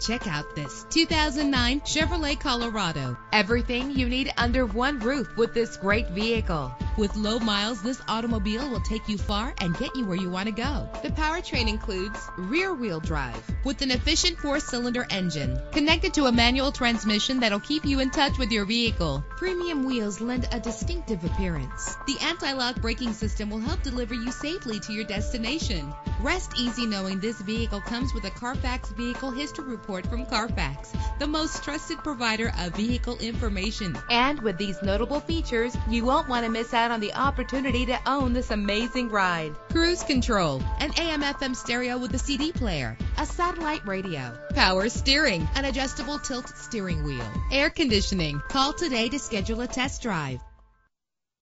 Check out this 2009 Chevrolet Colorado. Everything you need under one roof with this great vehicle. With low miles, this automobile will take you far and get you where you want to go. The powertrain includes rear wheel drive with an efficient four cylinder engine connected to a manual transmission that'll keep you in touch with your vehicle. Premium wheels lend a distinctive appearance. The anti lock braking system will help deliver you safely to your destination. Rest easy knowing this vehicle comes with a Carfax Vehicle History Report from Carfax, the most trusted provider of vehicle information. And with these notable features, you won't want to miss out on the opportunity to own this amazing ride. Cruise control, an AM FM stereo with a CD player, a satellite radio, power steering, an adjustable tilt steering wheel, air conditioning. Call today to schedule a test drive.